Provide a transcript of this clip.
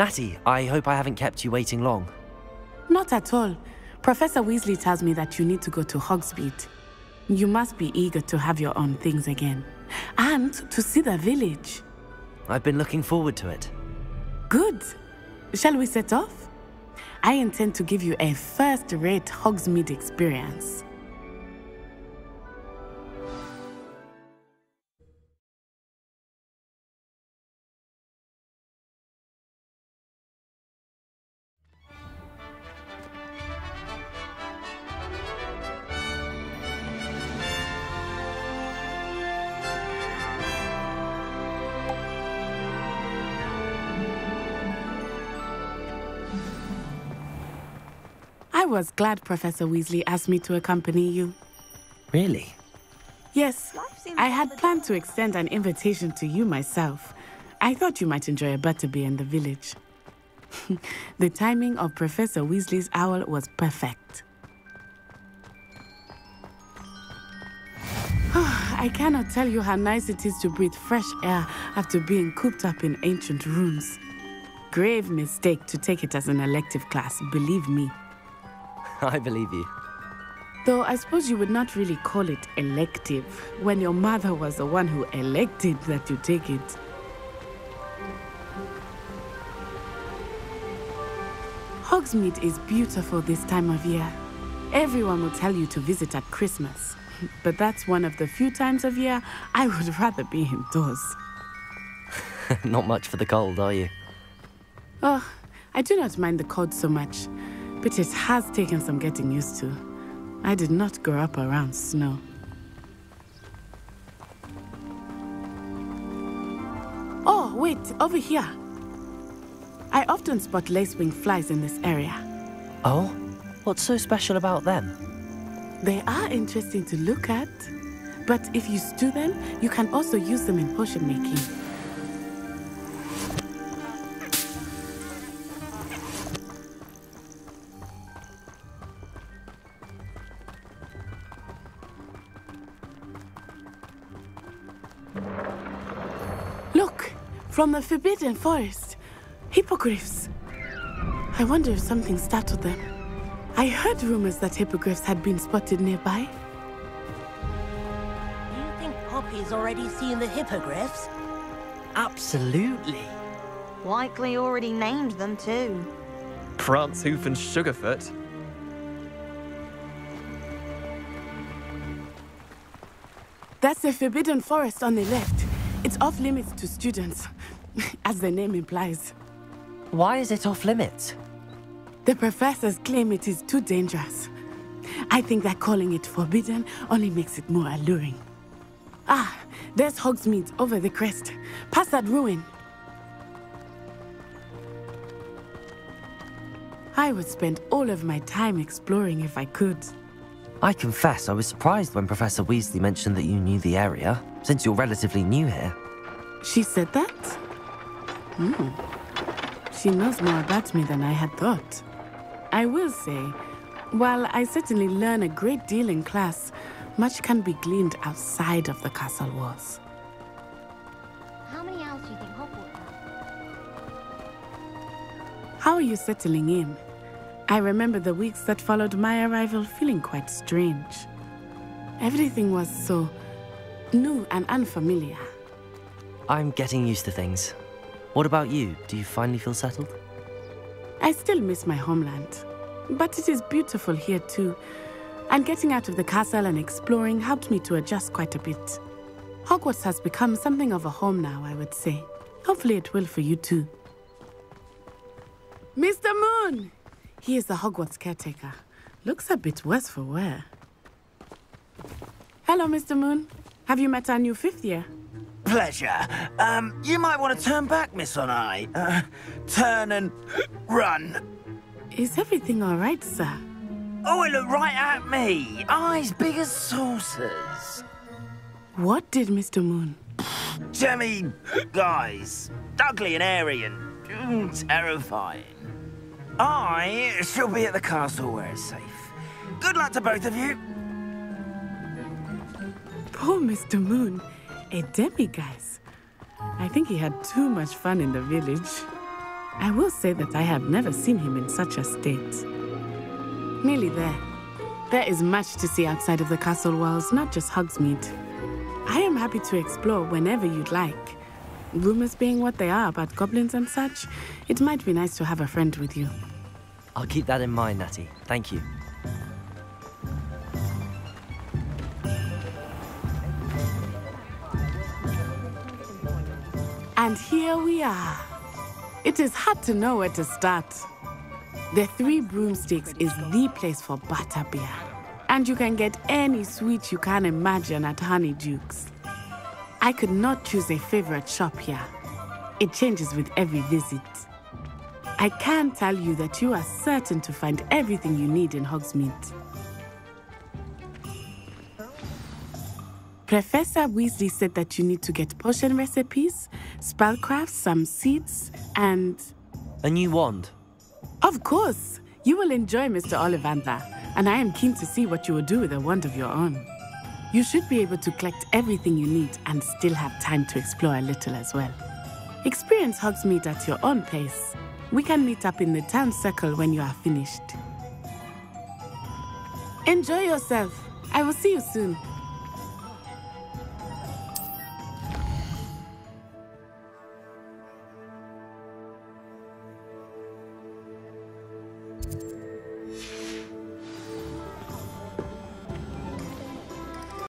Natty, I hope I haven't kept you waiting long. Not at all. Professor Weasley tells me that you need to go to Hogsmeade. You must be eager to have your own things again. And to see the village. I've been looking forward to it. Good. Shall we set off? I intend to give you a first-rate Hogsmeade experience. I was glad Professor Weasley asked me to accompany you. Really? Yes, I had planned to extend an invitation to you myself. I thought you might enjoy a butterbeer in the village. the timing of Professor Weasley's owl was perfect. I cannot tell you how nice it is to breathe fresh air after being cooped up in ancient rooms. Grave mistake to take it as an elective class, believe me. I believe you. Though I suppose you would not really call it elective when your mother was the one who elected that you take it. Hogsmeade is beautiful this time of year. Everyone will tell you to visit at Christmas, but that's one of the few times of year I would rather be indoors. not much for the cold, are you? Oh, I do not mind the cold so much, but it has taken some getting used to. I did not grow up around snow. Oh, wait, over here. I often spot lacewing flies in this area. Oh? What's so special about them? They are interesting to look at. But if you stew them, you can also use them in potion making. From the Forbidden Forest. Hippogriffs. I wonder if something startled them. I heard rumors that hippogriffs had been spotted nearby. Do you think Poppy's already seen the hippogriffs? Absolutely. Likely already named them too. Prance, Hoof, and Sugarfoot. That's the Forbidden Forest on the left. It's off limits to students, as the name implies. Why is it off limits? The professors claim it is too dangerous. I think that calling it forbidden only makes it more alluring. Ah, there's Hogsmeade over the crest. Past that ruin. I would spend all of my time exploring if I could. I confess I was surprised when Professor Weasley mentioned that you knew the area, since you're relatively new here. She said that? Hmm. She knows more about me than I had thought. I will say, while I certainly learn a great deal in class, much can be gleaned outside of the castle walls. How many hours do you think Hogwarts has? How are you settling in? I remember the weeks that followed my arrival feeling quite strange. Everything was so new and unfamiliar. I'm getting used to things. What about you? Do you finally feel settled? I still miss my homeland, but it is beautiful here too. And getting out of the castle and exploring helped me to adjust quite a bit. Hogwarts has become something of a home now, I would say. Hopefully it will for you too. Mr. Moon! He is the Hogwarts caretaker. Looks a bit worse for wear. Hello, Mr. Moon. Have you met our new fifth year? Pleasure. Um, you might want to turn back, Miss Onai. Uh, turn and run. Is everything all right, sir? Oh, it looked right at me. Eyes big as saucers. What did Mr. Moon? Jemmy, guys. Ugly and airy and mm, terrifying. I shall be at the castle where it's safe. Good luck to both of you. Poor Mr. Moon. A demiguise. I think he had too much fun in the village. I will say that I have never seen him in such a state. Nearly there. There is much to see outside of the castle walls, not just Hogsmeade. I am happy to explore whenever you'd like. Rumors being what they are about goblins and such, it might be nice to have a friend with you. I'll keep that in mind, Natty. Thank you. And here we are. It is hard to know where to start. The Three Broomsticks is the place for butterbeer. And you can get any sweet you can imagine at Honeydukes. I could not choose a favorite shop here. It changes with every visit. I can tell you that you are certain to find everything you need in Hogsmeade. Professor Weasley said that you need to get potion recipes, spellcrafts, some seeds, and A new wand. of course, you will enjoy Mr. Ollivander, and I am keen to see what you will do with a wand of your own. You should be able to collect everything you need and still have time to explore a little as well. Experience Hogsmeade at your own pace. We can meet up in the town circle when you are finished. Enjoy yourself. I will see you soon.